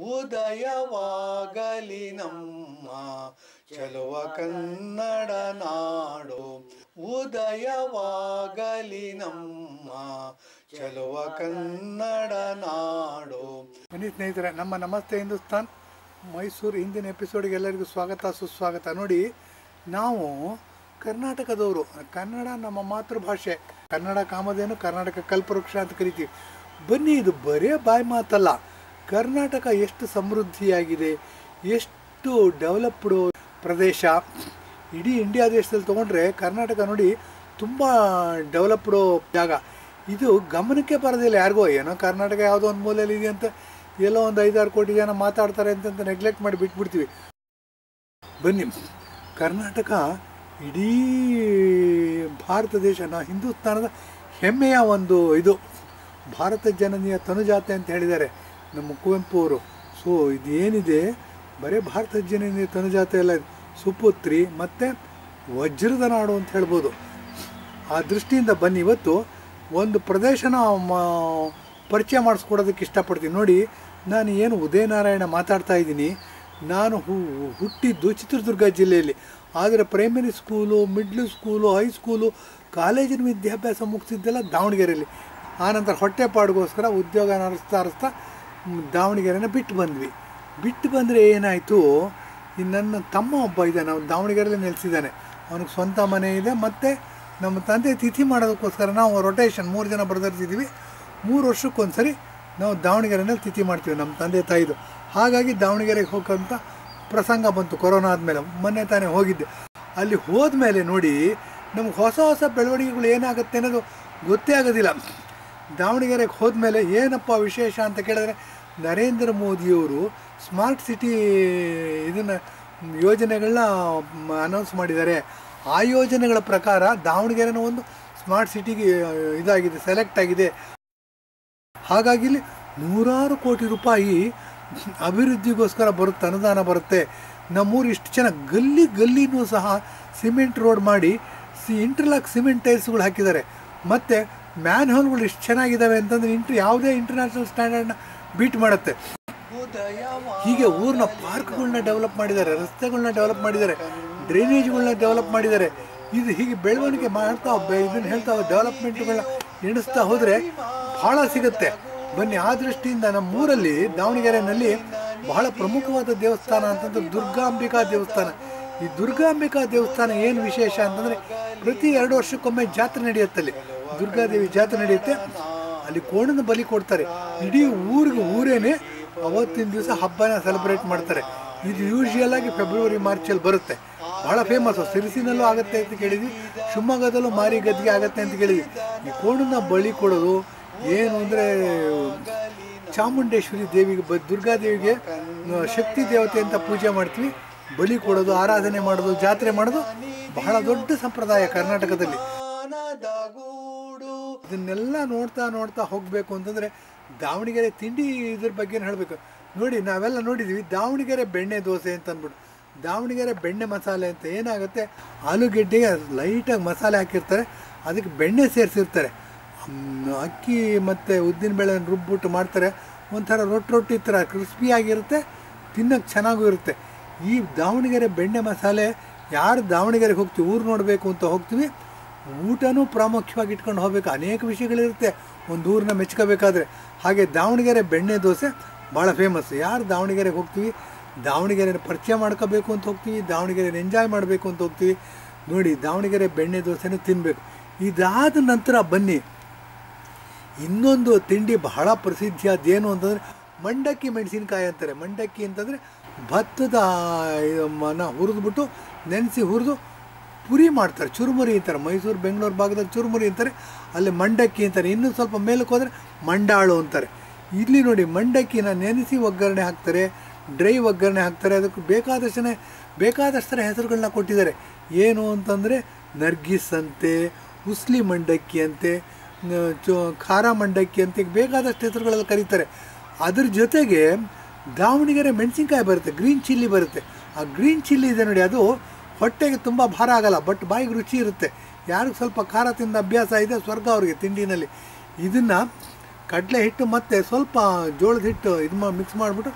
ಉದಯವಾಗಲಿ ನಮ್ಮ ಚಲುವ ಕನ್ನಡ ನಾಡು. ಉದಯವಾಗಲಿ ನಮ್ಮ ಚಲುವ ಕನ್ನಡ ನಾಡು. ಬನ್ನಿ ಸ್ನೇಹಿತರೆ, ನಮ್ಮ ನಮಸ್ತೆ ಹಿಂದೂಸ್ತಾನ್. ಮೈಸೂರು ಹಿಂದಿನ ಎಪಿಸೋಡ್ಗೆ ಎಲ್ಲರಿಗೂ ಸ್ವಾಗತ, ಸುಸ್ವಾಗತ. ನೋಡಿ, ನಾವು ಕರ್ನಾಟಕದವರು. ಕನ್ನಡ ನಮ್ಮ ಮಾತೃಭಾಷೆ. ಕನ್ನಡ ಕಾಮಧೇನು ಕರ್ನಾಟಕ ಕಲ್ಪವೃಕ್ಷ ಅಂತ ಕರಿತೀವಿ. ಬನ್ನಿ, ಇದು ಬರೇ ಬಾಯಿ ಮಾತಲ್ಲ. ಕರ್ನಾಟಕ ಎಷ್ಟು ಸಮೃದ್ಧಿಯಾಗಿದೆ, ಎಷ್ಟು ಡೆವಲಪ್ಡ್ ಪ್ರದೇಶ. ಇಡೀ ಇಂಡಿಯಾ ದೇಶದಲ್ಲಿ ತೊಗೊಂಡ್ರೆ ಕರ್ನಾಟಕ ನೋಡಿ ತುಂಬ ಡೆವಲಪ್ಡ್ ಜಾಗ. ಇದು ಗಮನಕ್ಕೆ ಬರೋದಿಲ್ಲ ಯಾರಿಗೋ, ಏನೋ ಕರ್ನಾಟಕ ಯಾವುದೋ ಒಂದು ಮೂಲೆಯಲ್ಲಿ ಇದೆ ಅಂತ ಎಲ್ಲೋ ಒಂದು ಐದಾರು ಕೋಟಿ ಜನ ಮಾತಾಡ್ತಾರೆ ಅಂತ ನೆಗ್ಲೆಕ್ಟ್ ಮಾಡಿ ಬಿಟ್ಬಿಡ್ತೀವಿ. ಬನ್ನಿ, ಕರ್ನಾಟಕ ಇಡೀ ಭಾರತ ದೇಶ ನಾ ಹಿಂದೂಸ್ತಾನದ ಹೆಮ್ಮೆಯ ಒಂದು ಇದು. ಭಾರತ ಜನನಿಯ ತನುಜಾತೆ ಅಂತ ಹೇಳಿದ್ದಾರೆ. ನಮ್ಮ ಕುವೆಂಪು ಅವರು. ಸೊ ಇದೇನಿದೆ? ಬರೀ ಭಾರತ ಜನನೇ ತನುಜಾತ ಎಲ್ಲ. ಸುಪುತ್ರಿ ಮತ್ತು ವಜ್ರದ ನಾಡು ಅಂತ ಹೇಳ್ಬೋದು. ಆ ದೃಷ್ಟಿಯಿಂದ ಬನ್ನಿ ಇವತ್ತು. ಒಂದು ಪ್ರದೇಶನ ಪರಿಚಯ ಮಾಡಿಸ್ಕೊಡೋದಕ್ಕೆ ಇಷ್ಟಪಡ್ತೀನಿ. ನೋಡಿ ನಾನು ಏನು ಉದಯನಾರಾಯಣ ಮಾತಾಡ್ತಾ ಇದ್ದೀನಿ. ನಾನು ಹು- ಹುಟ್ಟಿದ್ದು ಚಿತ್ರದುರ್ಗ ಜಿಲ್ಲೆಯಲ್ಲಿ. ಆದರೆ primary school middle school high school ಕಾಲೇಜಿನ ವಿದ್ಯಾಭ್ಯಾಸ ಮುಗಿಸಿದ್ದೆಲ್ಲ ದಾವಣಗೆರೆಯಲ್ಲಿ. ಆನಂತರ ಹೊಟ್ಟೆಪಾಡಿಗೋಸ್ಕರ ಉದ್ಯೋಗ ನಡೆಸ್ತಾ ಮ್, ದಾವಣಗೆರೆನ ಬಿಟ್ಟು ಬಂದ್ವಿ. ಬಿಟ್ಟು ಬಂದರೆ ಏನಾಯಿತು ನನ್ನ ತಮ್ಮ ಒಬ್ಬ ಇದ್ದಾನೆ, ಅವನು ದಾವಣಗೆರೆಯಲ್ಲಿ ನೆಲೆಸಿದ್ದಾನೆ. ಅವನಿಗೆ ಸ್ವಂತ ಮನೆ ಇದೆ, ಮತ್ತು ನಮ್ಮ ತಂದೆ ತಿಥಿ ಮಾಡೋದಕ್ಕೋಸ್ಕರ ನಾವು ರೊಟೇಷನ್ ಮೂರು ಜನ ಬ್ರದರ್ಸ್ ಇದ್ದೀವಿ. ಮೂರು ವರ್ಷಕ್ಕೊಂದ್ಸರಿ ನಾವು ದಾವಣಗೆರೆನಲ್ಲಿ ತಿಥಿ ಮಾಡ್ತೀವಿ ನಮ್ಮ ತಂದೆ ತಾಯಿದು. ಹಾಗಾಗಿ ದಾವಣಗೆರೆಗೆ ಹೋಗೋಂಥ ಪ್ರಸಂಗ ಬಂತು, ಕೊರೋನಾ ಆದಮೇಲೆ. ಮೊನ್ನೆ ತಾನೇ ಹೋಗಿದ್ದೆ. ಅಲ್ಲಿ ಹೋದ್ಮೇಲೆ ನೋಡಿ, ನಮ್ಗೆ ಹೊಸ ಹೊಸ ಬೆಳವಣಿಗೆಗಳು ಏನಾಗುತ್ತೆ ಅನ್ನೋದು ಗೊತ್ತೇ ಆಗೋದಿಲ್ಲ. ದಾವಣಗೆರೆಗೆ ಹೋದ್ಮೇಲೆ ಏನಪ್ಪ ವಿಶೇಷ ಅಂತ ಕೇಳಿದ್ರೆ ನರೇಂದ್ರ ಮೋದಿಯವರು ಸ್ಮಾರ್ಟ್ ಸಿಟಿ ಇದನ್ನು ಯೋಜನೆಗಳನ್ನ ಅನೌನ್ಸ್ ಮಾಡಿದ್ದಾರೆ. ಆ ಯೋಜನೆಗಳ ಪ್ರಕಾರ ದಾವಣಗೆರೆನ ಒಂದು ಸ್ಮಾರ್ಟ್ ಸಿಟಿಗೆ ಇದಾಗಿದೆ ಸೆಲೆಕ್ಟ್ ಆಗಿದೆ. ಹಾಗಾಗಿ ಇಲ್ಲಿ ನೂರಾರು ಕೋಟಿ ರೂಪಾಯಿ ಅಭಿವೃದ್ಧಿಗೋಸ್ಕರ ಬರುತ್ತೆ, ಅನುದಾನ ಬರುತ್ತೆ. ನಮ್ಮೂರು ಇಷ್ಟು ಜನ ಗಲ್ಲಿ ಗಲ್ಲಿನೂ ಸಹ ಸಿಮೆಂಟ್ ರೋಡ್ ಮಾಡಿ, ಸಿ ಇಂಟರ್ಲಾಕ್ ಸಿಮೆಂಟ್ ಟೈಲ್ಸ್ಗಳು ಹಾಕಿದ್ದಾರೆ. ಮತ್ತು ಮ್ಯಾನ್ ಹೋಲ್ಗಳು ಎಷ್ಟು ಚೆನ್ನಾಗಿದ್ದಾವೆ ಅಂತಂದರೆ ಇಂಟ್ರ್, ಯಾವುದೇ ಇಂಟರ್ನ್ಯಾಷನಲ್ ಸ್ಟ್ಯಾಂಡರ್ಡ್ನ ಬೀಟ್ ಮಾಡುತ್ತೆ. ಹೀಗೆ ಊರಿನ ಪಾರ್ಕ್ಗಳನ್ನ ಡೆವಲಪ್ ಮಾಡಿದ್ದಾರೆ ರಸ್ತೆಗಳನ್ನ ಡೆವಲಪ್ ಮಾಡಿದ್ದಾರೆ ಡ್ರೈನೇಜ್ಗಳನ್ನ ಡೆವಲಪ್ ಮಾಡಿದ್ದಾರೆ. ಇದು ಹೀಗೆ ಬೆಳವಣಿಗೆ ಮಾಡ್ತಾ ಇದನ್ನ ಹೇಳ್ತಾ ಡೆವಲಪ್ಮೆಂಟ್ಗಳನ್ನ ಎಣಿಸ್ತಾ ಹೋದರೆ ಬಹಳ ಸಿಗುತ್ತೆ. ಬನ್ನಿ, ಆ ದೃಷ್ಟಿಯಿಂದ ನಮ್ಮ ಊರಲ್ಲಿ ದಾವಣಗೆರೆನಲ್ಲಿ ಬಹಳ ಪ್ರಮುಖವಾದ ದೇವಸ್ಥಾನ ಅಂತಂದ್ರೆ ದುರ್ಗಾಂಬಿಕಾ ದೇವಸ್ಥಾನ. ಈ ದುರ್ಗಾಂಬಿಕಾ ದೇವಸ್ಥಾನ ಏನು ವಿಶೇಷ ಅಂತಂದರೆ ಪ್ರತಿ ಎರಡು ವರ್ಷಕ್ಕೊಮ್ಮೆ ಜಾತ್ರೆ ನಡೆಯುತ್ತೆ ಅಲ್ಲಿ ದುರ್ಗಾದೇವಿ ಜಾತ್ರೆ ನಡೆಯುತ್ತೆ. ಅಲ್ಲಿ ಕೋಣನ ಬಲಿ ಕೊಡ್ತಾರೆ. ಇಡೀ ಊರಿಗೆ ಊರೇನೆ ಅವತ್ತಿನ ದಿವಸ ಹಬ್ಬನ ಸೆಲೆಬ್ರೇಟ್ ಮಾಡ್ತಾರೆ. ಇದು ಯೂಶುವಲ್ ಆಗಿ ಫೆಬ್ರವರಿ ಮಾರ್ಚಲ್ಲಿ ಬರುತ್ತೆ. ಬಹಳ ಫೇಮಸ್ ಸಿರಿಸಿನಲ್ಲೂ ಆಗುತ್ತೆ ಅಂತ ಕೇಳಿದ್ವಿ. ಶಿವಮೊಗ್ಗದಲ್ಲೂ ಮಾರಿ ಗದ್ದಿಗೆ ಆಗುತ್ತೆ ಅಂತ ಕೇಳಿದ್ವಿ. ಈ ಕೋಣನ ಬಲಿ ಕೊಡೋದು ಏನು ಅಂದರೆ ಚಾಮುಂಡೇಶ್ವರಿ ದೇವಿಗೆ ಬ, ದುರ್ಗಾದೇವಿಗೆ ಶಕ್ತಿ ದೇವತೆ ಅಂತ ಪೂಜೆ ಮಾಡ್ತೀವಿ. ಬಲಿ ಕೊಡೋದು, ಆರಾಧನೆ ಮಾಡೋದು, ಜಾತ್ರೆ ಮಾಡೋದು ಬಹಳ ದೊಡ್ಡ ಸಂಪ್ರದಾಯ ಕರ್ನಾಟಕದಲ್ಲಿ. ಇದನ್ನೆಲ್ಲ ನೋಡ್ತಾ ನೋಡ್ತಾ ಹೋಗಬೇಕು ಅಂತಂದರೆ ದಾವಣಗೆರೆ ತಿಂಡಿ ಇದ್ರ ಬಗ್ಗೆ ಹೇಳಬೇಕು. ನೋಡಿ, ನಾವೆಲ್ಲ ನೋಡಿದ್ದೀವಿ ದಾವಣಗೆರೆ ಬೆಣ್ಣೆ ದೋಸೆ ಅಂತ ಅಂದ್ಬಿಟ್ಟು ದಾವಣಗೆರೆ ಬೆಣ್ಣೆ ಮಸಾಲೆ ಅಂತ ಏನಾಗುತ್ತೆ? ಆಲೂಗೆಡ್ಡೆಗೆ ಲೈಟಾಗಿ ಮಸಾಲೆ ಹಾಕಿರ್ತಾರೆ, ಅದಕ್ಕೆ ಬೆಣ್ಣೆ ಸೇರಿಸಿರ್ತಾರೆ. ಅಕ್ಕಿ ಮತ್ತು ಉದ್ದಿನ ಉದ್ದಿನಬೇಳೆ ರುಬ್ಬಿಟ್ಟು ಮಾಡ್ತಾರೆ. ಒಂಥರ ರೊಟ್ಟಿ ರೊಟ್ಟಿ ಥರ ಕ್ರಿಸ್ಪಿಯಾಗಿರುತ್ತೆ ತಿನ್ನೋಕ್ಕೆ ಚೆನ್ನಾಗೂ ಇರುತ್ತೆ. ಈ ದಾವಣಗೆರೆ ಬೆಣ್ಣೆ ಮಸಾಲೆ ಯಾರು ದಾವಣಗೆರೆಗೆ ಹೋಗ್ತೀವಿ, ಊರು ನೋಡಬೇಕು ಅಂತ ಹೋಗ್ತೀವಿ. ಊಟನೂ ಪ್ರಾಮುಖ್ಯವಾಗಿ ಇಟ್ಕೊಂಡು ಹೋಗ್ಬೇಕು. ಅನೇಕ ವಿಷಯಗಳಿರುತ್ತೆ. ಒಂದು ಊರನ್ನ ಮೆಚ್ಕೋಬೇಕಾದ್ರೆ. ಹಾಗೆ ದಾವಣಗೆರೆ ಬೆಣ್ಣೆ ದೋಸೆ ಭಾಳ ಫೇಮಸ್ ಯಾರು ದಾವಣಗೆರೆಗೆ ಹೋಗ್ತೀವಿ? ದಾವಣಗೆರೆನ ಪರಿಚಯ ಮಾಡ್ಕೋಬೇಕು ಅಂತ ಹೋಗ್ತೀವಿ. ದಾವಣಗೆರೆನ ಎಂಜಾಯ್ ಮಾಡಬೇಕು ಅಂತ ಹೋಗ್ತೀವಿ. ನೋಡಿ, ದಾವಣಗೆರೆ ಬೆಣ್ಣೆ ದೋಸೆನೂ ತಿನ್ನಬೇಕು ಇದಾದ ನಂತರ ಬನ್ನಿ. ಇನ್ನೊಂದು ತಿಂಡಿ ಬಹಳ ಪ್ರಸಿದ್ಧಿಯಾದ್ದೇನು ಅಂತಂದರೆ ಮಂಡಕ್ಕಿ ಮೆಣಸಿನ್ಕಾಯಿ ಅಂತಾರೆ. ಮಂಡಕ್ಕಿ ಅಂತಂದರೆ ಭತ್ತದ ಮನ ಹುರಿದ್ಬಿಟ್ಟು ನೆನೆಸಿ ಹುರಿದು ಪುರಿ ಮಾಡ್ತಾರೆ, ಚುರುಮುರಿ ಅಂತಾರೆ. ಮೈಸೂರು, ಬೆಂಗಳೂರು ಭಾಗದಲ್ಲಿ ಚುರುಮುರಿ ಅಂತಾರೆ, ಅಲ್ಲಿ ಮಂಡಕ್ಕಿ ಅಂತಾರೆ. ಇನ್ನೂ ಸ್ವಲ್ಪ ಮೇಲಕ್ಕೆ ಹೋದರೆ ಮಂಡಾಳು ಅಂತಾರೆ. ಇಲ್ಲಿ ನೋಡಿ, ಮಂಡಕ್ಕಿನ ನೆನೆಸಿ ಒಗ್ಗರಣೆ ಹಾಕ್ತಾರೆ, ಡ್ರೈ ಒಗ್ಗರಣೆ ಹಾಕ್ತಾರೆ. ಅದಕ್ಕೆ ಬೇಕಾದಷ್ಟೇ ಬೇಕಾದಷ್ಟರ ಹೆಸರುಗಳನ್ನ ಕೊಟ್ಟಿದ್ದಾರೆ. ಏನು ಅಂತಂದರೆ, ನರ್ಗಿಸ್ ಅಂತೆ, ಉಸ್ಲಿ ಮಂಡಕ್ಕಿ ಅಂತೆ ಖಾರ ಮಂಡಕ್ಕಿ ಅಂತ ಬೇಕಾದಷ್ಟು ಹೆಸರುಗಳಲ್ಲಿ ಕರೀತಾರೆ. ಅದ್ರ ಜೊತೆಗೆ ದಾವಣಗೆರೆ ಮೆಣಸಿನ್ಕಾಯಿ ಬರುತ್ತೆ, ಗ್ರೀನ್ ಚಿಲ್ಲಿ ಬರುತ್ತೆ. ಆ ಗ್ರೀನ್ ಚಿಲ್ಲಿ ಇದೆ ನೋಡಿ, ಅದು ಹೊಟ್ಟೆಗೆ ತುಂಬ ಭಾರ ಆಗಲ್ಲ ಬಟ್ ಬಾಯಿಗೆ ರುಚಿ ಇರುತ್ತೆ. ಯಾರಿಗೆ ಸ್ವಲ್ಪ ಖಾರ ತಿಂದ ಅಭ್ಯಾಸ ಇದೆ, ಸ್ವರ್ಗ ಅವರಿಗೆ ತಿಂಡಿನಲ್ಲಿ. ಇದನ್ನು ಕಡಲೆ ಹಿಟ್ಟು ಮತ್ತು ಸ್ವಲ್ಪ ಜೋಳದ ಹಿಟ್ಟು ಇದು ಮಾ ಮಿಕ್ಸ್ ಮಾಡಿಬಿಟ್ಟು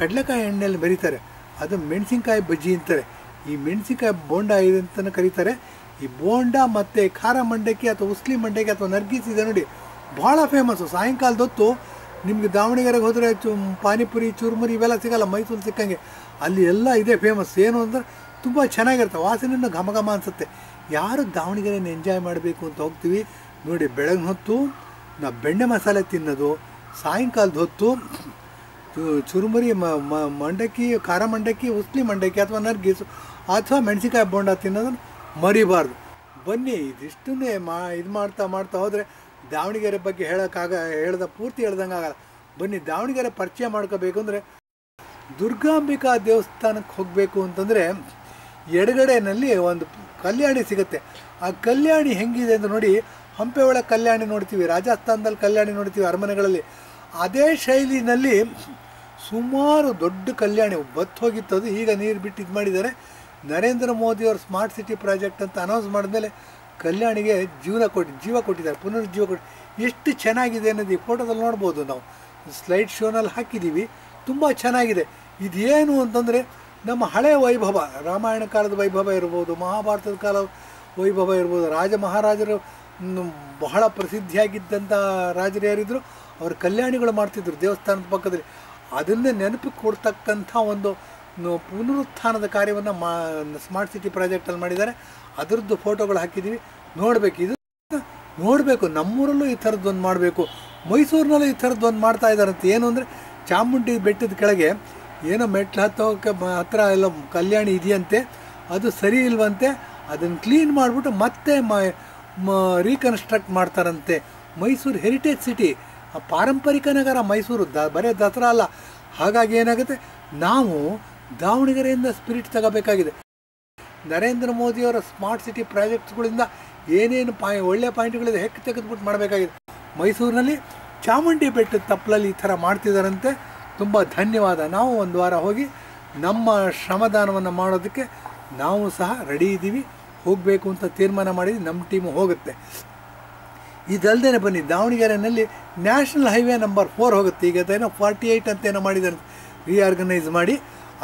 ಕಡಲೆಕಾಯಿ ಎಣ್ಣೆಯಲ್ಲಿ ಬೆರೀತಾರೆ. ಅದು ಮೆಣಸಿನ್ಕಾಯಿ ಬಜ್ಜಿ ಅಂತಾರೆ. ಈ ಮೆಣಸಿನ್ಕಾಯಿ ಬೋಂಡ ಇದೆ ಅಂತಲೂ ಕರೀತಾರೆ. ಈ ಬೋಂಡ ಮತ್ತು ಖಾರ ಮಂಡಕ್ಕಿ ಅಥವಾ ಉಸ್ಲಿ ಮಂಡಕ್ಕಿ ಅಥವಾ ನರ್ಗೀಸ್ ಇದೆ ನೋಡಿ ಭಾಳ ಫೇಮಸ್ಸು ಸಾಯಂಕಾಲದ ಹೊತ್ತು ನಿಮಗೆ ದಾವಣಗೆರೆಗೆ ಹೋದರೆ ಚು, ಪಾನಿಪುರಿ, ಚುರುಮುರಿ ಇವೆಲ್ಲ ಸಿಗಲ್ಲ, ಮೈಸೂರು ಸಿಕ್ಕಂಗೆ. ಅಲ್ಲಿ ಎಲ್ಲ ಇದೆ ಫೇಮಸ್ ಏನು ಅಂದರೆ ತುಂಬ ಚೆನ್ನಾಗಿರುತ್ತೆ. ವಾಸನೆಯನ್ನು ಘಮ ಘಮ ಅನಿಸುತ್ತೆ. ಯಾರು ದಾವಣಗೆರೆನ ಎಂಜಾಯ್ ಮಾಡಬೇಕು ಅಂತ ಹೋಗ್ತೀವಿ? ನೋಡಿ, ಬೆಳಗಿನ ಹೊತ್ತು ನಾವು ಬೆಣ್ಣೆ ಮಸಾಲೆ ತಿನ್ನೋದು, ಸಾಯಂಕಾಲದ ಹೊತ್ತು ಚುರುಮುರಿ ಮಂಡಕ್ಕಿ, ಖಾರ ಮಂಡಕ್ಕಿ, ಉಸ್ಲಿ ಮಂಡಕ್ಕಿ ಅಥವಾ ನರ್ಗೀಸು ಅಥವಾ ಮೆಣಸಿನ್ಕಾಯಿ ಬೋಂಡ ತಿನ್ನೋದನ್ನು ಮರಿಬಾರ್ದು. ಬನ್ನಿ, ಇದಿಷ್ಟನ್ನೇ ಮಾ, ಇದು ಮಾಡ್ತಾ ಮಾಡ್ತಾ ಹೋದರೆ ದಾವಣಗೆರೆ ಬಗ್ಗೆ ಹೇಳೋಕ್ಕಾಗ, ಹೇಳ್ದ ಪೂರ್ತಿ ಹೇಳ್ದಂಗೆ ಆಗಲ್ಲ. ಬನ್ನಿ, ದಾವಣಗೆರೆ ಪರಿಚಯ ಮಾಡ್ಕೋಬೇಕು ಅಂದರೆ ದುರ್ಗಾಂಬಿಕಾ ದೇವಸ್ಥಾನಕ್ಕೆ ಹೋಗಬೇಕು ಅಂತಂದರೆ ಎಡಗಡೆನಲ್ಲಿ ಒಂದು ಕಲ್ಯಾಣಿ ಸಿಗುತ್ತೆ. ಆ ಕಲ್ಯಾಣಿ ಹೆಂಗಿದೆ ಅಂತ ನೋಡಿ ಹಂಪೆ ಒಳಗೆ ಕಲ್ಯಾಣಿ ನೋಡ್ತೀವಿ, ರಾಜಸ್ಥಾನದಲ್ಲಿ ಕಲ್ಯಾಣಿ ನೋಡ್ತೀವಿ ಅರಮನೆಗಳಲ್ಲಿ. ಅದೇ ಶೈಲಿನಲ್ಲಿ ಸುಮಾರು ದೊಡ್ಡ ಕಲ್ಯಾಣಿ ಬತ್ತು ಅದು. ಈಗ ನೀರು ಬಿಟ್ಟು ಇದು ಮಾಡಿದ್ದಾರೆ. ನರೇಂದ್ರ ಮೋದಿಯವರು ಸ್ಮಾರ್ಟ್ ಸಿಟಿ ಪ್ರಾಜೆಕ್ಟ್ ಅಂತ ಅನೌನ್ಸ್ ಮಾಡಿದ್ಮೇಲೆ ಕಲ್ಯಾಣಿಗೆ ಜೀವನ ಕೊಟ್ಟು, ಜೀವ ಕೊಟ್ಟಿದ್ದಾರೆ ಪುನರ್ಜೀವ ಕೊಟ್ಟು. ಎಷ್ಟು ಚೆನ್ನಾಗಿದೆ ಅನ್ನೋದು ಈ ಫೋಟೋದಲ್ಲಿ ನೋಡ್ಬೋದು ನಾವು. ಸ್ಲೈಡ್ ಶೋನಲ್ಲಿ ಹಾಕಿದ್ದೀವಿ. ತುಂಬ ಚೆನ್ನಾಗಿದೆ. ಇದೇನು ಅಂತಂದರೆ ನಮ್ಮ ಹಳೆಯ ವೈಭವ, ರಾಮಾಯಣ ಕಾಲದ ವೈಭವ ಇರ್ಬೋದು, ಮಹಾಭಾರತದ ಕಾಲ ವೈಭವ ಇರ್ಬೋದು, ರಾಜ ಮಹಾರಾಜರು ಬಹಳ ಪ್ರಸಿದ್ಧಿಯಾಗಿದ್ದಂಥ ರಾಜರು ಯಾರಿದ್ದರು ಅವರು ಕಲ್ಯಾಣಿಗಳು ಮಾಡ್ತಿದ್ರು ದೇವಸ್ಥಾನದ ಪಕ್ಕದಲ್ಲಿ. ಅದನ್ನೇ ನೆನಪಿಗೆ ಕೊಡ್ತಕ್ಕಂಥ ಒಂದು ಪುನರುತ್ಥಾನದ ಕಾರ್ಯವನ್ನು ಮಾ ಸ್ಮಾರ್ಟ್ ಸಿಟಿ ಪ್ರಾಜೆಕ್ಟಲ್ಲಿ ಮಾಡಿದ್ದಾರೆ. ಅದರದ್ದು ಫೋಟೋಗಳು ಹಾಕಿದ್ದೀವಿ. ನೋಡಬೇಕು, ಇದು ನೋಡಬೇಕು, ನಮ್ಮೂರಲ್ಲೂ ಈ ಥರದ್ದೊಂದು ಮಾಡಬೇಕು, ಮೈಸೂರಿನಲ್ಲೂ ಈ ಥರದ್ದೊಂದು ಮಾಡ್ತಾ ಇದ್ದಾರಂತೆ. ಏನು ಅಂದರೆ ಚಾಮುಂಡಿ ಬೆಟ್ಟದ ಕೆಳಗೆ ಏನೋ ಮೆಟ್ಲು ಹತ್ತೋಕ್ಕೆ ಹತ್ರ ಎಲ್ಲ ಕಲ್ಯಾಣಿ ಇದೆಯಂತೆ, ಅದು ಸರಿ ಇಲ್ವಂತೆ, ಅದನ್ನು ಕ್ಲೀನ್ ಮಾಡಿಬಿಟ್ಟು ಮತ್ತೆ ಮ ರೀಕನ್ಸ್ಟ್ರಕ್ಟ್ ಮಾಡ್ತಾರಂತೆ. ಮೈಸೂರು ಹೆರಿಟೇಜ್ ಸಿಟಿ ಆ ಪಾರಂಪರಿಕ ನಗರ ಮೈಸೂರು, ದ ಬರೇ ದಸರಾ ಅಲ್ಲ. ಹಾಗಾಗಿ ಏನಾಗುತ್ತೆ, ನಾವು ದಾವಣಗೆರೆಯಿಂದ ಸ್ಪಿರಿಟ್ ತಗೋಬೇಕಾಗಿದೆ. ನರೇಂದ್ರ ಮೋದಿಯವರ ಸ್ಮಾರ್ಟ್ ಸಿಟಿ ಪ್ರಾಜೆಕ್ಟ್ಸ್ಗಳಿಂದ ಏನೇನು ಪಾಯ್, ಒಳ್ಳೆ ಪಾಯಿಂಟ್ಗಳಿದೆ ಹೆಕ್ ತೆಗೆದುಬಿಟ್ಟು ಮಾಡಬೇಕಾಗಿದೆ. ಮೈಸೂರಿನಲ್ಲಿ ಚಾಮುಂಡಿ ಬೆಟ್ಟದ ತಪ್ಪಲಲ್ಲಿ ಈ ಥರ ಮಾಡ್ತಿದ್ದಾರಂತೆ ತುಂಬ ಧನ್ಯವಾದ. ನಾವು ಒಂದು ವಾರ ಹೋಗಿ ನಮ್ಮ ಶ್ರಮದಾನವನ್ನು ಮಾಡೋದಕ್ಕೆ ನಾವು ಸಹ ರೆಡಿ ಇದ್ದೀವಿ. ಹೋಗಬೇಕು ಅಂತ ತೀರ್ಮಾನ ಮಾಡಿ ನಮ್ಮ ಟೀಮು ಹೋಗುತ್ತೆ. ಇದಲ್ಲದೆ ಬನ್ನಿ ದಾವಣಗೆರೆಯಲ್ಲಿ ನ್ಯಾಷನಲ್ ಹೈವೇ ನಂಬರ್ ಫೋರ್ ಹೋಗುತ್ತೆ. ಈಗ ಅದೇನೋ ಫಾರ್ಟಿ ಏಯ್ಟ್ ಅಂತ ಏನೋ ಮಾಡಿದ್ದಾರೆ. ರೀಆರ್ಗನೈಸ್ ಮಾಡಿ.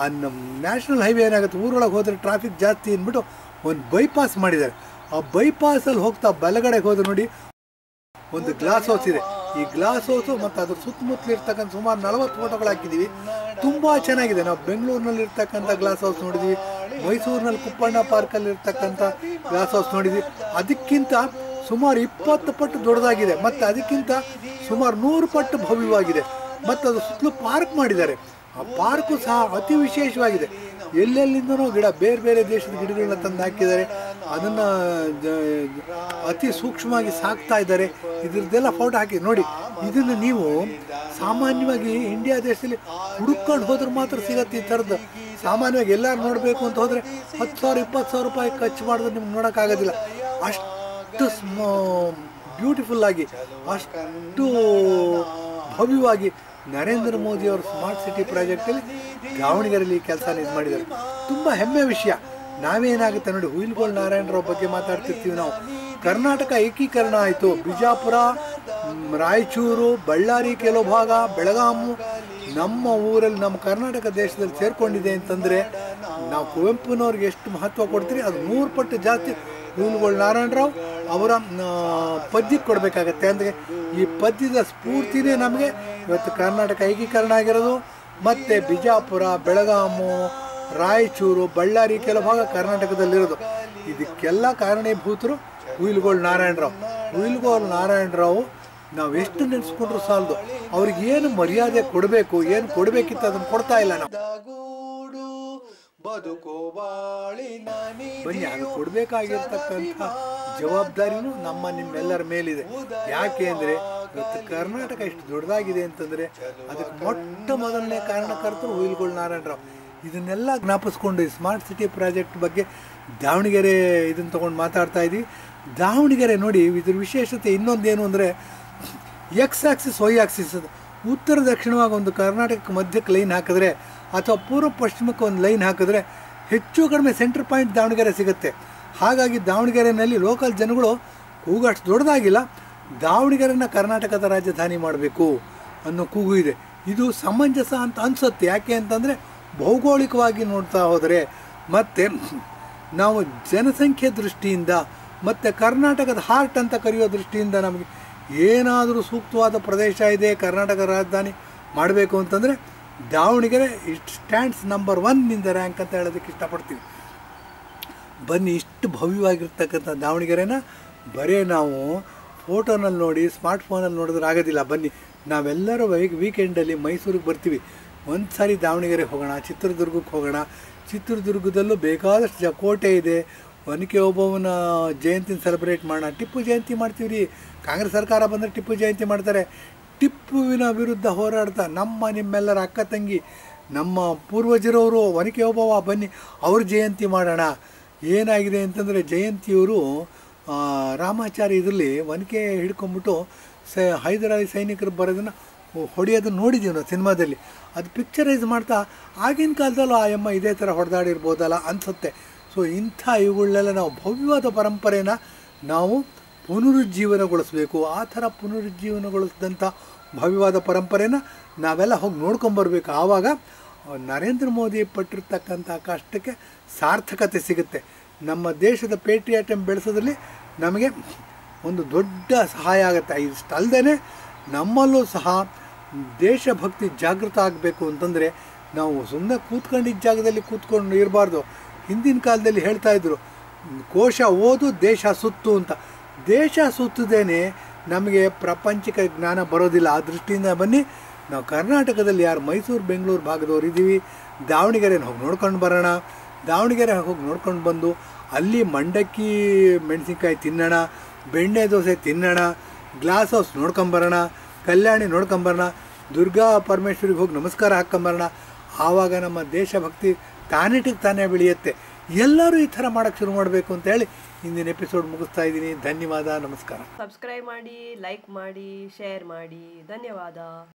ಆ ನಮ್ಮ ನ್ಯಾಷನಲ್ ಹೈವೇ ಏನಾಗುತ್ತೆ? ಊರೊಳಗೆ ಹೋದರೆ ಟ್ರಾಫಿಕ್ ಜಾಸ್ತಿ ಅಂದ್ಬಿಟ್ಟು ಒಂದು ಬೈಪಾಸ್ ಮಾಡಿದ್ದಾರೆ. ಆ ಬೈಪಾಸಲ್ಲಿ ಹೋಗ್ತಾ ಬಲಗಡೆಗೆ ಹೋದ್ರೆ ನೋಡಿ, ಒಂದು ಗ್ಲಾಸ್ ಹೌಸ್ ಇದೆ. ಈ ಗ್ಲಾಸ್ ಹೌಸು ಮತ್ತು ಅದ್ರ ಸುತ್ತಮುತ್ತಲು ಇರ್ತಕ್ಕಂಥ ಸುಮಾರು ನಲವತ್ತು ಫೋಟೋಗಳು ಹಾಕಿದ್ದೀವಿ. ತುಂಬ ಚೆನ್ನಾಗಿದೆ. ನಾವು ಬೆಂಗಳೂರಿನಲ್ಲಿ ಇರ್ತಕ್ಕಂಥ ಗ್ಲಾಸ್ ಹೌಸ್ ನೋಡಿದ್ವಿ. ಮೈಸೂರಿನಲ್ಲಿ ಕುಪ್ಪಣ್ಣ ಪಾರ್ಕಲ್ಲಿ ಇರ್ತಕ್ಕಂಥ ಗ್ಲಾಸ್ ಹೌಸ್ ನೋಡಿದ್ವಿ. ಅದಕ್ಕಿಂತ ಸುಮಾರು ಇಪ್ಪತ್ತು ಪಟ್ಟು ದೊಡ್ಡದಾಗಿದೆ. ಮತ್ತು ಅದಕ್ಕಿಂತ ಸುಮಾರು ನೂರು ಪಟ್ಟು ಭವ್ಯವಾಗಿದೆ. ಮತ್ತು ಅದು ಸುತ್ತಲೂ ಪಾರ್ಕ್ ಮಾಡಿದ್ದಾರೆ. ಆ ಪಾರ್ಕು ಸಹ ಅತಿ ವಿಶೇಷವಾಗಿದೆ. ಎಲ್ಲೆಲ್ಲಿಂದನೂ ಗಿಡ, ಬೇರೆ ಬೇರೆ ದೇಶದ ಗಿಡಗಳನ್ನ ತಂದು ಹಾಕಿದ್ದಾರೆ. ಅದನ್ನು ಅತಿ ಸೂಕ್ಷ್ಮವಾಗಿ ಸಾಕ್ತಾ ಇದ್ದಾರೆ. ಇದ್ರದ್ದೆಲ್ಲ ಫೋಟೋ ಹಾಕಿ. ನೋಡಿ, ಇದನ್ನು ನೀವು ಸಾಮಾನ್ಯವಾಗಿ ಇಂಡಿಯಾ ದೇಶದಲ್ಲಿ ಹುಡುಕೊಂಡು ಹೋದ್ರೆ ಮಾತ್ರ ಸಿಗತ್ತೆ ಈ ಥರದ್ದು. ಸಾಮಾನ್ಯವಾಗಿ ಎಲ್ಲರೂ ನೋಡಬೇಕು ಅಂತ ಹೋದರೆ ಹತ್ತು ಸಾವಿರ, ಇಪ್ಪತ್ತು ಸಾವಿರ ರೂಪಾಯಿ ಖರ್ಚು ಮಾಡಿದ್ರೆ ನಿಮ್ಗೆ ನೋಡೋಕ್ಕಾಗೋದಿಲ್ಲ ಅಷ್ಟು ಸ್ಮ ಬ್ಯೂಟಿಫುಲ್ ಆಗಿ, ಅಷ್ಟು ಭವ್ಯವಾಗಿ ನರೇಂದ್ರ ಮೋದಿ ಅವರು ಸ್ಮಾರ್ಟ್ ಸಿಟಿ ಪ್ರಾಜೆಕ್ಟಲ್ಲಿ ದಾವಣಗೆರೆಯಲ್ಲಿ ಕೆಲಸ ಇದು ಮಾಡಿದ್ದಾರೆ. ತುಂಬ ಹೆಮ್ಮೆ ವಿಷಯ. ನಾವೇನಾಗುತ್ತೆ ನೋಡಿ, ಹುಯಿಲ್ಗೋಳ್ ನಾರಾಯಣರಾವ್ ಬಗ್ಗೆ ಮಾತಾಡ್ತಿರ್ತೀವಿ ನಾವು. ಕರ್ನಾಟಕ ಏಕೀಕರಣ ಆಯಿತು. ಬಿಜಾಪುರ, ರಾಯಚೂರು, ಬಳ್ಳಾರಿ ಕೆಲವು ಭಾಗ, ಬೆಳಗಾಮು ನಮ್ಮ ಊರಲ್ಲಿ, ನಮ್ಮ ಕರ್ನಾಟಕ ದೇಶದಲ್ಲಿ ಸೇರ್ಕೊಂಡಿದೆ ಅಂತಂದರೆ ನಾವು ಕುವೆಂಪುನವ್ರಿಗೆ ಎಷ್ಟು ಮಹತ್ವ ಕೊಡ್ತೀರಿ? ಅದು ನೂರು ಪಟ್ಟು ಜಾಸ್ತಿ ಹುಯಿಲ್ಗೋಳ್ ನಾರಾಯಣರಾವ್ ಅವರ ಪದ್ಯಕ್ಕೆ ಕೊಡಬೇಕಾಗತ್ತೆ. ಅಂದರೆ ಈ ಪದ್ಯದ ಸ್ಫೂರ್ತಿನೇ ನಮಗೆ ಇವತ್ತು ಕರ್ನಾಟಕ ಏಕೀಕರಣ ಆಗಿರೋದು. ಮತ್ತು ಬಿಜಾಪುರ, ಬೆಳಗಾಮು, ರಾಯಚೂರು, ಬಳ್ಳಾರಿ ಕೆಲವು ಭಾಗ ಕರ್ನಾಟಕದಲ್ಲಿರೋದು. ಇದಕ್ಕೆಲ್ಲ ಕಾರಣೀಭೂತರು ಹುಯಿಲ್ಗೋಳ್ ನಾರಾಯಣರಾವ್. ಹುಯಿಲ್ಗೋಳ್ ನಾರಾಯಣರಾವ್ ನಾವು ಎಷ್ಟು ನೆನೆಸ್ಕೊಂಡ್ರು ಸಾಲದು. ಅವ್ರಿಗೆ ಏನು ಮರ್ಯಾದೆ ಕೊಡಬೇಕು, ಏನು ಕೊಡಬೇಕಿತ್ತು ಅದನ್ನು ಕೊಡ್ತಾ ಇಲ್ಲ ನಾವು. ಬದುಕೋ ಬಾಳಿನ ಬನ್ನಿ ಅದು ಕೊಡಬೇಕಾಗಿರ್ತಕ್ಕಂಥ ಜವಾಬ್ದಾರಿನೂ ನಮ್ಮ ನಿಮ್ಮೆಲ್ಲರ ಮೇಲಿದೆ. ಯಾಕೆ ಅಂದರೆ ಇವತ್ತು ಕರ್ನಾಟಕ ಎಷ್ಟು ದೊಡ್ಡದಾಗಿದೆ ಅಂತಂದರೆ ಅದಕ್ಕೆ ಮೊಟ್ಟ ಮೊದಲನೇ ಕಾರಣಕರ್ತರು ಹುಯಿಲ್ಗೋಳ್ ನಾರಾಯಣರಾವ್. ಇದನ್ನೆಲ್ಲ ಜ್ಞಾಪಿಸ್ಕೊಂಡು ಸ್ಮಾರ್ಟ್ ಸಿಟಿ ಪ್ರಾಜೆಕ್ಟ್ ಬಗ್ಗೆ ದಾವಣಗೆರೆ ಇದನ್ನು ತೊಗೊಂಡು ಮಾತಾಡ್ತಾ ಇದ್ದೀವಿ ದಾವಣಗೆರೆ ನೋಡಿ ಇದ್ರ ವಿಶೇಷತೆ ಇನ್ನೊಂದೇನು ಅಂದರೆ ಎಕ್ಸ್ ಆಕ್ಸಿಸ್ ವೈ ಆಕ್ಸಿಸ್ ಅದು ಉತ್ತರ ದಕ್ಷಿಣವಾಗಿ ಒಂದು ಕರ್ನಾಟಕಕ್ಕೆ ಮಧ್ಯಕ್ಕೆ ಲೈನ್ ಹಾಕಿದ್ರೆ ಅಥವಾ ಪೂರ್ವ ಪಶ್ಚಿಮಕ್ಕೆ ಒಂದು ಲೈನ್ ಹಾಕಿದ್ರೆ ಹೆಚ್ಚು ಕಡಿಮೆ ಸೆಂಟರ್ ಪಾಯಿಂಟ್ ದಾವಣಗೆರೆ ಸಿಗುತ್ತೆ. ಹಾಗಾಗಿ ದಾವಣಗೆರೆಯಲ್ಲಿ ಲೋಕಲ್ ಜನಗಳು ಕೂಗಷ್ಟು ದೊಡ್ಡದಾಗಿಲ್ಲ. ದಾವಣಗೆರೆನ ಕರ್ನಾಟಕದ ರಾಜಧಾನಿ ಮಾಡಬೇಕು ಅನ್ನೋ ಕೂಗು ಇದೆ. ಇದು ಸಮಂಜಸ ಅಂತ ಅನಿಸುತ್ತೆ. ಯಾಕೆ ಅಂತಂದರೆ ಭೌಗೋಳಿಕವಾಗಿ ನೋಡ್ತಾ ಹೋದರೆ ಮತ್ತು ನಾವು ಜನಸಂಖ್ಯೆ ದೃಷ್ಟಿಯಿಂದ ಮತ್ತು ಕರ್ನಾಟಕದ ಹಾರ್ಟ್ ಅಂತ ಕರೆಯೋ ದೃಷ್ಟಿಯಿಂದ ನಮಗೆ ಏನಾದರೂ ಸೂಕ್ತವಾದ ಪ್ರದೇಶ ಇದೆ ಕರ್ನಾಟಕ ರಾಜಧಾನಿ ಮಾಡಬೇಕು ಅಂತಂದರೆ Davangere it stands number one in rank ಅಂತ ಹೇಳೋದಕ್ಕೆ ಇಷ್ಟಪಡ್ತೀವಿ. ಬನ್ನಿ, ಇಷ್ಟು ಭವ್ಯವಾಗಿರ್ತಕ್ಕಂಥ ದಾವಣಗೆರೆನ ಬರೀ ನಾವು ಫೋಟೋನಲ್ಲಿ ನೋಡಿ ಸ್ಮಾರ್ಟ್ ಫೋನಲ್ಲಿ ನೋಡಿದ್ರೆ ಆಗೋದಿಲ್ಲ. ಬನ್ನಿ, ನಾವೆಲ್ಲರೂ ವೀಕ್ ವೀಕೆಂಡಲ್ಲಿ ಮೈಸೂರಿಗೆ ಬರ್ತೀವಿ. ಒಂದು ಸಾರಿ ದಾವಣಗೆರೆ ಹೋಗೋಣ, ಚಿತ್ರದುರ್ಗಕ್ಕೆ ಹೋಗೋಣ. ಚಿತ್ರದುರ್ಗದಲ್ಲೂ ಬೇಕಾದಷ್ಟು ಜ, ಕೋಟೆ ಇದೆ. ಒನಕೆ ಒಬ್ಬವನ ಜಯಂತಿನ ಸೆಲೆಬ್ರೇಟ್ ಮಾಡೋಣ. ಟಿಪ್ಪು ಜಯಂತಿ ಮಾಡ್ತೀವಿ ರೀ ಕಾಂಗ್ರೆಸ್ ಸರ್ಕಾರ ಬಂದರೆ ಟಿಪ್ಪು ಜಯಂತಿ ಮಾಡ್ತಾರೆ. ಟಿಪ್ಪುವಿನ ವಿರುದ್ಧ ಹೋರಾಡ್ತಾ ನಮ್ಮ ನಿಮ್ಮೆಲ್ಲರ ಅಕ್ಕ ತಂಗಿ, ನಮ್ಮ ಪೂರ್ವಜರವರು ಒನಕೆ ಒಬ್ಬವ ಬನ್ನಿ, ಅವ್ರ ಜಯಂತಿ ಮಾಡೋಣ. ಏನಾಗಿದೆ ಅಂತಂದರೆ ಜಯಂತಿಯವರು ರಾಮಾಚಾರಿ ಇದರಲ್ಲಿ ಒನಕೆ ಹಿಡ್ಕೊಂಬಿಟ್ಟು ಸ, ಹೈದರಾಲಿ ಸೈನಿಕರು ಬರೋದನ್ನು ಹೊಡೆಯೋದನ್ನು ನೋಡಿದ್ದೀವಿ ನಾವು ಸಿನಿಮಾದಲ್ಲಿ. ಅದು ಪಿಕ್ಚರೈಸ್ ಮಾಡ್ತಾ, ಆಗಿನ ಕಾಲದಲ್ಲೂ ಆ ಅಮ್ಮ ಇದೇ ಥರ ಹೊಡೆದಾಡಿರ್ಬೋದಲ್ಲ ಅನಿಸುತ್ತೆ. ಸೊ ಇಂಥ ಇವುಗಳನ್ನೆಲ್ಲ ನಾವು ಭವ್ಯವಾದ ಪರಂಪರೆಯನ್ನು ನಾವು ಪುನರುಜ್ಜೀವನಗೊಳಿಸಬೇಕು. ಆ ಥರ ಪುನರುಜ್ಜೀವನಗೊಳಿಸಿದಂಥ ಭವ್ಯವಾದ ಪರಂಪರೆನ ನಾವೆಲ್ಲ ಹೋಗಿ ನೋಡ್ಕೊಂಬರ್ಬೇಕು. ಆವಾಗ ನರೇಂದ್ರ ಮೋದಿ ಪಟ್ಟಿರ್ತಕ್ಕಂಥ ಕಷ್ಟಕ್ಕೆ ಸಾರ್ಥಕತೆ ಸಿಗುತ್ತೆ. ನಮ್ಮ ದೇಶದ ಪೇಟ್ರಿಯಾಟಮ್ ಬೆಳೆಸೋದ್ರಲ್ಲಿ ನಮಗೆ ಒಂದು ದೊಡ್ಡ ಸಹಾಯ ಆಗುತ್ತೆ. ಇಷ್ಟಲ್ಲದೇ ನಮ್ಮಲ್ಲೂ ಸಹ ದೇಶಭಕ್ತಿ ಜಾಗೃತ ಆಗಬೇಕು ಅಂತಂದರೆ ನಾವು ಸುಮ್ಮನೆ ಕೂತ್ಕೊಂಡಿದ್ದ ಜಾಗದಲ್ಲಿ ಕೂತ್ಕೊಂಡು ಇರಬಾರ್ದು. ಹಿಂದಿನ ಕಾಲದಲ್ಲಿ ಹೇಳ್ತಾ ಇದ್ರು, ಕೋಶ ಓದು, ದೇಶ ಸುತ್ತು ಅಂತ. ದೇಶ ಸುತ್ತದೇನೆ ನಮಗೆ ಪ್ರಪಂಚಿಕ ಜ್ಞಾನ ಬರೋದಿಲ್ಲ. ಆ ದೃಷ್ಟಿಯಿಂದ ಬನ್ನಿ, ನಾವು ಕರ್ನಾಟಕದಲ್ಲಿ ಯಾರು ಮೈಸೂರು, ಬೆಂಗಳೂರು ಭಾಗದವ್ರು ಇದ್ದೀವಿ ದಾವಣಗೆರೆನ ಹೋಗಿ ನೋಡ್ಕೊಂಡು ಬರೋಣ. ದಾವಣಗೆರೆ ಹೋಗಿ ನೋಡ್ಕೊಂಡು ಬಂದು, ಅಲ್ಲಿ ಮಂಡಕ್ಕಿ ಮೆಣಸಿನ್ಕಾಯಿ ತಿನ್ನೋಣ, ಬೆಣ್ಣೆ ದೋಸೆ ತಿನ್ನೋಣ ಗ್ಲಾಸ್ ಹೌಸ್ ನೋಡ್ಕೊಂಬರೋಣ ಕಲ್ಯಾಣಿ ನೋಡ್ಕೊಂಬರೋಣ ದುರ್ಗಾ ಪರಮೇಶ್ವರಿಗೆ ಹೋಗಿ ನಮಸ್ಕಾರ ಹಾಕ್ಕೊಂಬರೋಣ ಆವಾಗ ನಮ್ಮ ದೇಶಭಕ್ತಿ ತಾನಿಟಿಗೆ ತಾನೇ ಬೆಳೆಯುತ್ತೆ. ಎಲ್ಲರೂ ಈ ಥರ ಮಾಡೋಕ್ಕೆ ಶುರು ಮಾಡಬೇಕು ಅಂತ ಹೇಳಿ ಇಂದಿನ ಎಪಿಸೋಡ್ ಮುಗಿಸ್ತಾ ಇದ್ದೀನಿ. ಧನ್ಯವಾದ. ನಮಸ್ಕಾರ. ಸಬ್ಸ್ಕ್ರೈಬ್ ಮಾಡಿ ಲೈಕ್ ಮಾಡಿ ಶೇರ್ ಮಾಡಿ. ಧನ್ಯವಾದ.